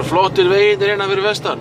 eru flottir veginir hérna fyrir vestan?